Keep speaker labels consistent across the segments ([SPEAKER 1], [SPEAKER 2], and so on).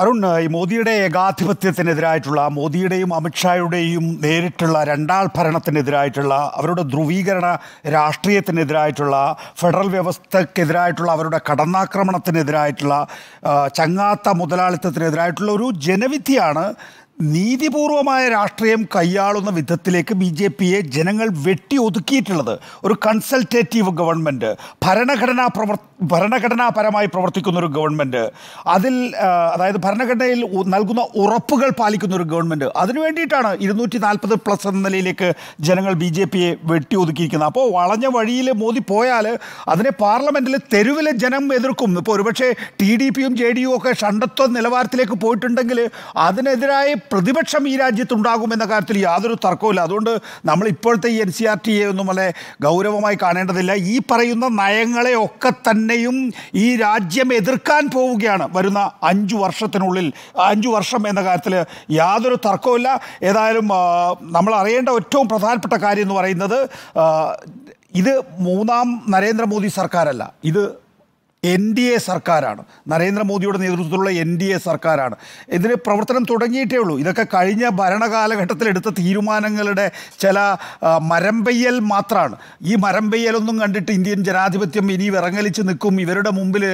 [SPEAKER 1] അരുൺ ഈ മോദിയുടെ ഏകാധിപത്യത്തിനെതിരായിട്ടുള്ള മോദിയുടെയും അമിത്ഷായുടെയും നേരിട്ടുള്ള രണ്ടാൾ ഭരണത്തിനെതിരായിട്ടുള്ള അവരുടെ ധ്രുവീകരണ രാഷ്ട്രീയത്തിനെതിരായിട്ടുള്ള ഫെഡറൽ വ്യവസ്ഥക്കെതിരായിട്ടുള്ള അവരുടെ കടന്നാക്രമണത്തിനെതിരായിട്ടുള്ള ചങ്ങാത്ത മുതലാളിത്തത്തിനെതിരായിട്ടുള്ള ഒരു ജനവിധിയാണ് നീതിപൂർവമായ രാഷ്ട്രീയം കൈയാളുന്ന വിധത്തിലേക്ക് ബി ജെ പിയെ ജനങ്ങൾ വെട്ടി ഒതുക്കിയിട്ടുള്ളത് ഒരു കൺസൾട്ടേറ്റീവ് ഗവൺമെന്റ് ഭരണഘടനാ പ്രവർ ഭരണഘടനാപരമായി പ്രവർത്തിക്കുന്ന ഒരു ഗവൺമെന്റ് അതിൽ അതായത് ഭരണഘടനയിൽ നൽകുന്ന ഉറപ്പുകൾ പാലിക്കുന്ന ഒരു ഗവൺമെന്റ് അതിനു വേണ്ടിയിട്ടാണ് ഇരുന്നൂറ്റി നാൽപ്പത് പ്ലസ് എന്ന നിലയിലേക്ക് ജനങ്ങൾ ബി ജെ പിയെ വെട്ടി ഒതുക്കിയിരിക്കുന്നത്. അപ്പോൾ വളഞ്ഞ വഴിയിൽ മോദി പോയാൽ അതിനെ പാർലമെന്റിൽ തെരുവിലെ ജനം എതിർക്കും. ഇപ്പോൾ ഒരുപക്ഷെ ടി ഡി പിയും ജെ ഡി യു ഒക്കെ ഷണ്ടത്വ നിലവാരത്തിലേക്ക് പോയിട്ടുണ്ടെങ്കിൽ അതിനെതിരായ പ്രതിപക്ഷം ഈ രാജ്യത്ത് ഉണ്ടാകുമെന്ന കാര്യത്തിൽ യാതൊരു തർക്കവുമില്ല. അതുകൊണ്ട് നമ്മൾ ഇപ്പോഴത്തെ ഈ എൻ സി ആർ ടിയെ ഒന്നും വളരെ ഗൗരവമായി കാണേണ്ടതില്ല. ഈ പറയുന്ന നയങ്ങളെ ഒക്കെ തന്നെയും ഈ രാജ്യം എതിർക്കാൻ പോവുകയാണ് വരുന്ന അഞ്ചു വർഷത്തിനുള്ളിൽ. അഞ്ചു വർഷം എന്ന കാര്യത്തിൽ യാതൊരു തർക്കവുമില്ല. ഏതായാലും നമ്മൾ അറിയേണ്ട ഏറ്റവും പ്രധാനപ്പെട്ട കാര്യം എന്ന് പറയുന്നത് ഇത് മൂന്നാം നരേന്ദ്രമോദി സർക്കാരല്ല. ഇത് എൻ ഡി എ സർക്കാരാണ്. നരേന്ദ്രമോദിയുടെ നേതൃത്വത്തിലുള്ള എൻ ഡി എ സർക്കാരാണ്. ഇതിന് പ്രവർത്തനം തുടങ്ങിയിട്ടേ ഉള്ളൂ. ഇതൊക്കെ കഴിഞ്ഞ ഭരണകാലഘട്ടത്തിൽ എടുത്ത തീരുമാനങ്ങളുടെ ചില മരമ്പയ്യൽ മാത്രമാണ് ഈ മരമ്പയ്യലൊന്നും കണ്ടിട്ട് ഇന്ത്യൻ ജനാധിപത്യം ഇനി വിറങ്ങലിച്ച് നിൽക്കും. ഇവരുടെ മുമ്പിൽ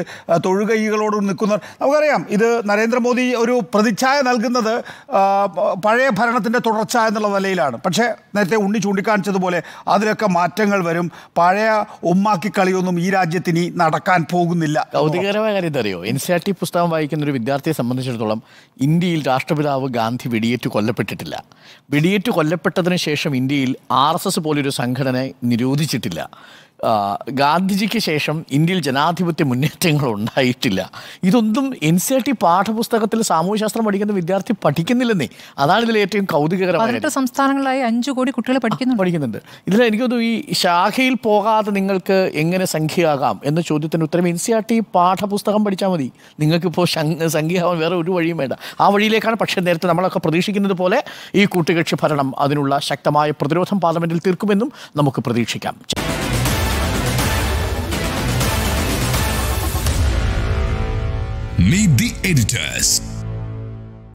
[SPEAKER 1] തൊഴുകൈകളോട് നിൽക്കുന്നവർ. നമുക്കറിയാം ഇത് നരേന്ദ്രമോദി ഒരു പ്രതിച്ഛായ നൽകുന്നത് പഴയ ഭരണത്തിന്റെ തുടർച്ച എന്നുള്ള നിലയിലാണ്. പക്ഷേ നേരത്തെ ഉണ്ണി ചൂണ്ടിക്കാണിച്ചതുപോലെ അതിലൊക്കെ മാറ്റങ്ങൾ വരും. പഴയ ഉമ്മാക്കി കളിയൊന്നും ഈ രാജ്യത്തിനി നടക്കാൻ നടക്കാൻ പോകുന്നില്ല
[SPEAKER 2] കൗതുകകരമായ കാര്യം അറിയോ എൻ സി ആർ ടി പുസ്തകം വായിക്കുന്ന ഒരു വിദ്യാർത്ഥിയെ സംബന്ധിച്ചിടത്തോളം ഇന്ത്യയിൽ രാഷ്ട്രപിതാവ് ഗാന്ധി വെടിയേറ്റ് കൊല്ലപ്പെട്ടിട്ടില്ല. വെടിയേറ്റ് കൊല്ലപ്പെട്ടതിന് ശേഷം ഇന്ത്യയിൽ ആർ എസ് എസ് പോലൊരു സംഘടന നിരോധിച്ചിട്ടില്ല. ഗാന്ധിജിക്ക് ശേഷം ഇന്ത്യയിൽ ജനാധിപത്യ മുന്നേറ്റങ്ങൾ ഉണ്ടായിട്ടില്ല. ഇതൊന്നും എൻ സി ആർ ടി പാഠപുസ്തകത്തിൽ സാമൂഹ്യശാസ്ത്രം പഠിക്കുന്ന വിദ്യാർത്ഥി പഠിക്കുന്നില്ലെന്നേ. അതാണ് ഇതിൽ ഏറ്റവും കൗതുകകരമായ
[SPEAKER 3] സംസ്ഥാനങ്ങളായി അഞ്ചു കോടി കുട്ടികൾ പഠിക്കുന്നു
[SPEAKER 2] പഠിക്കുന്നുണ്ട്. ഇതിൽ എനിക്കൊന്നും ഈ ശാഖയിൽ പോകാതെ നിങ്ങൾക്ക് എങ്ങനെ സംഖ്യയാകാം എന്ന ചോദ്യത്തിന് ഉത്തരം എൻ സി ആർ ടി പാഠപുസ്തകം പഠിച്ചാൽ മതി. നിങ്ങൾക്കിപ്പോൾ സംഖ്യയാവാൻ വേറെ ഒരു വഴിയും വേണ്ട. ആ വഴിയിലേക്കാണ് പക്ഷേ നേരത്തെ നമ്മളൊക്കെ പ്രതീക്ഷിക്കുന്നത് പോലെ ഈ കൂട്ടുകക്ഷി ഭരണം അതിനുള്ള ശക്തമായ പ്രതിരോധം പാർലമെന്റിൽ തീർക്കുമെന്നും നമുക്ക് പ്രതീക്ഷിക്കാം.
[SPEAKER 4] Meet the editors.